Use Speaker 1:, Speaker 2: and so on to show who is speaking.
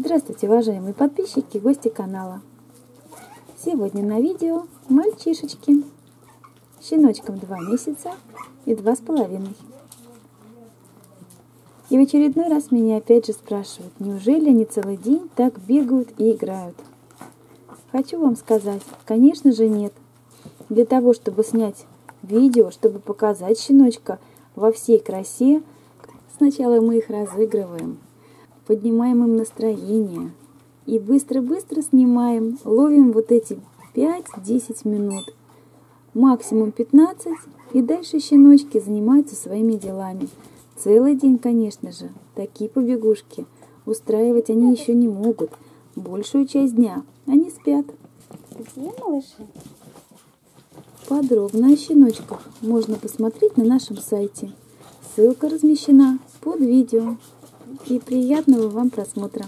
Speaker 1: Здравствуйте, уважаемые подписчики и гости канала. Сегодня на видео мальчишечки. Щеночкам 2 месяца и два с половиной. И в очередной раз меня опять же спрашивают, неужели они целый день так бегают и играют? Хочу вам сказать, конечно же нет. Для того, чтобы снять видео, чтобы показать щеночка во всей красе, сначала мы их разыгрываем, поднимаем им настроение и быстро-быстро снимаем, ловим вот эти 5-10 минут, максимум 15, и дальше щеночки занимаются своими делами. Целый день, конечно же, такие побегушки устраивать они еще не могут. Большую часть дня они спят.
Speaker 2: Где малыши?
Speaker 1: Подробно о щеночках можно посмотреть на нашем сайте. Ссылка размещена под видео. И приятного вам просмотра!